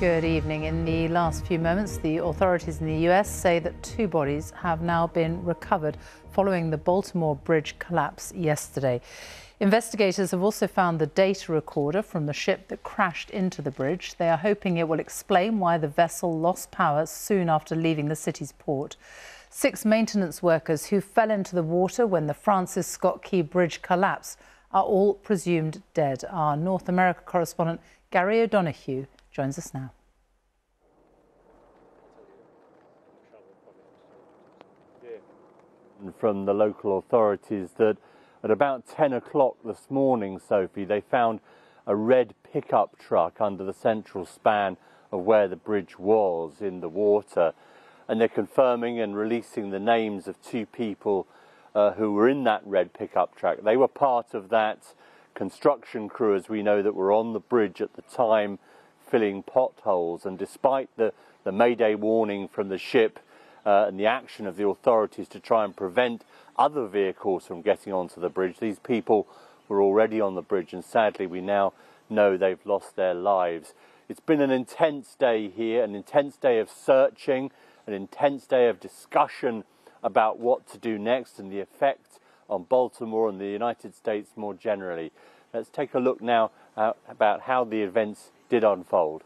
Good evening. In the last few moments, the authorities in the US say that two bodies have now been recovered following the Baltimore Bridge collapse yesterday. Investigators have also found the data recorder from the ship that crashed into the bridge. They are hoping it will explain why the vessel lost power soon after leaving the city's port. Six maintenance workers who fell into the water when the Francis Scott Key Bridge collapsed are all presumed dead. Our North America correspondent Gary O'Donoghue joins us now. From the local authorities that at about 10 o'clock this morning, Sophie, they found a red pickup truck under the central span of where the bridge was in the water. And they're confirming and releasing the names of two people uh, who were in that red pickup truck. They were part of that construction crew, as we know, that were on the bridge at the time filling potholes. And despite the, the Mayday warning from the ship uh, and the action of the authorities to try and prevent other vehicles from getting onto the bridge, these people were already on the bridge, and sadly, we now know they've lost their lives. It's been an intense day here, an intense day of searching, an intense day of discussion about what to do next and the effect on Baltimore and the United States more generally. Let's take a look now uh, about how the events did unfold.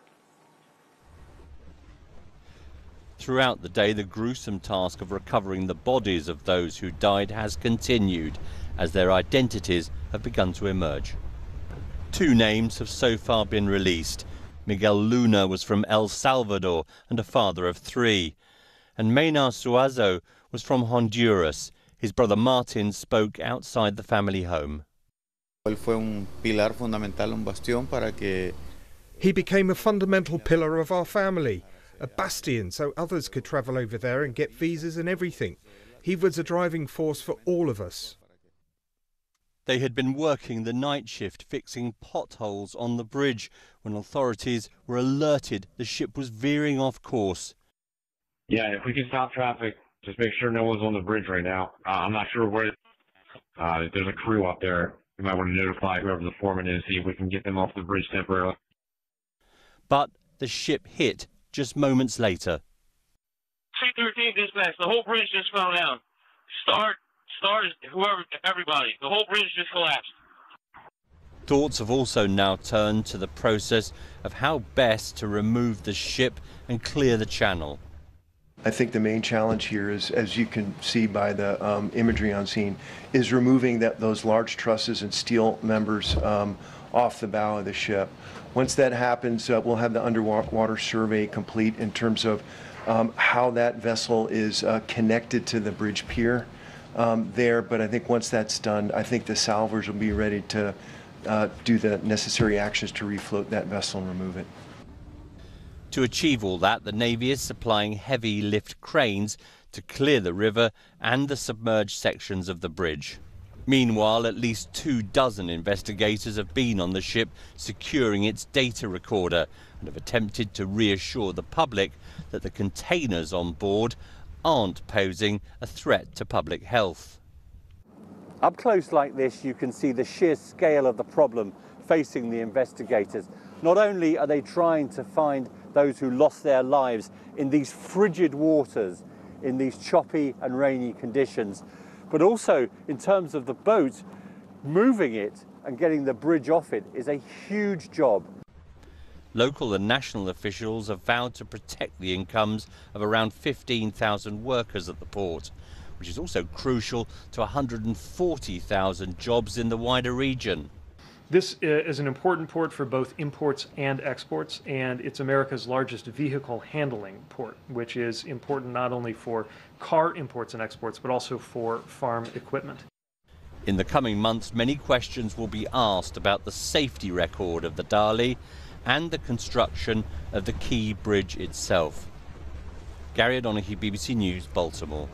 Throughout the day, the gruesome task of recovering the bodies of those who died has continued as their identities have begun to emerge. Two names have so far been released. Miguel Luna was from El Salvador and a father of three. And Maynor Suazo was from Honduras. His brother Martin spoke outside the family home. He became a fundamental pillar of our family, a bastion so others could travel over there and get visas and everything. He was a driving force for all of us. They had been working the night shift fixing potholes on the bridge when authorities were alerted the ship was veering off course. Yeah, if we can stop traffic, just make sure no one's on the bridge right now. Uh, I'm not sure where. Uh, there's a crew up there. you might want to notify whoever the foreman is, see if we can get them off the bridge temporarily but the ship hit just moments later. C-13 dispatch, the whole bridge just fell down. Start, start, whoever, everybody. The whole bridge just collapsed. Thoughts have also now turned to the process of how best to remove the ship and clear the channel. I think the main challenge here is, as you can see by the um, imagery on scene, is removing that, those large trusses and steel members um, off the bow of the ship. Once that happens, uh, we'll have the underwater survey complete in terms of um, how that vessel is uh, connected to the bridge pier um, there. But I think once that's done, I think the salvors will be ready to uh, do the necessary actions to refloat that vessel and remove it. To achieve all that, the Navy is supplying heavy lift cranes to clear the river and the submerged sections of the bridge. Meanwhile, at least two dozen investigators have been on the ship securing its data recorder and have attempted to reassure the public that the containers on board aren't posing a threat to public health. Up close like this, you can see the sheer scale of the problem facing the investigators. Not only are they trying to find those who lost their lives in these frigid waters, in these choppy and rainy conditions, but also in terms of the boat, moving it and getting the bridge off it is a huge job. Local and national officials have vowed to protect the incomes of around 15,000 workers at the port, which is also crucial to 140,000 jobs in the wider region. This uh, is an important port for both imports and exports, and it's America's largest vehicle handling port, which is important not only for car imports and exports, but also for farm equipment. In the coming months, many questions will be asked about the safety record of the Dali and the construction of the Key Bridge itself. Gary O'Donoghue, BBC News, Baltimore.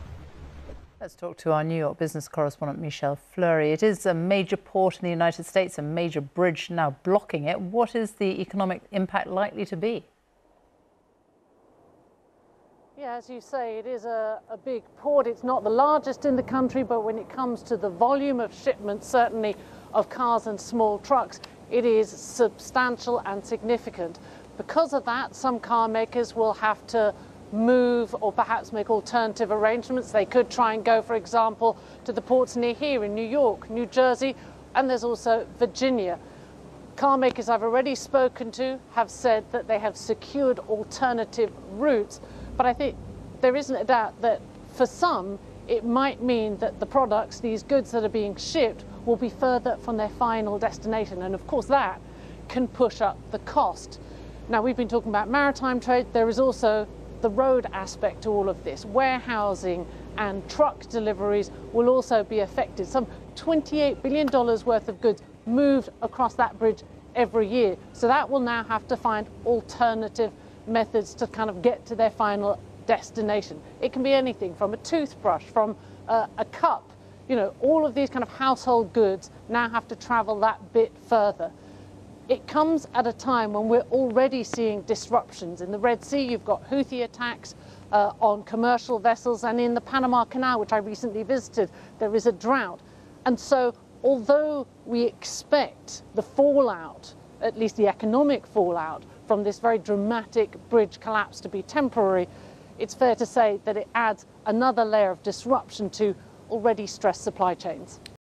Let's talk to our New York business correspondent, Michelle Fleury. It is a major port in the United States, a major bridge now blocking it. What is the economic impact likely to be? Yeah, as you say, it is a, a, big port. It's not the largest in the country, but when it comes to the volume of shipments, certainly of cars and small trucks, it is substantial and significant. Because of that, some car makers will have to move or perhaps make alternative arrangements. They could try and go, for example, to the ports near here in New York, New Jersey, and there's also Virginia. Car makers I've already spoken to have said that they have secured alternative routes, but I think there isn't a doubt that for some it might mean that the products, these goods that are being shipped, will be further from their final destination. And of course, that can push up the cost. Now, we've been talking about maritime trade. There is also the road aspect to all of this. Warehousing and truck deliveries will also be affected. Some $28 billion worth of goods moved across that bridge every year. So that will now have to find alternative methods to kind of get to their final destination. It can be anything from a toothbrush, from a, a cup, you know, all of these kind of household goods now have to travel that bit further. It comes at a time when we're already seeing disruptions. In the Red Sea, you've got Houthi attacks uh, on commercial vessels, and in the Panama Canal, which I recently visited, there is a drought. And so, although we expect the fallout, at least the economic fallout, from this very dramatic bridge collapse to be temporary, it's fair to say that it adds another layer of disruption to already stressed supply chains.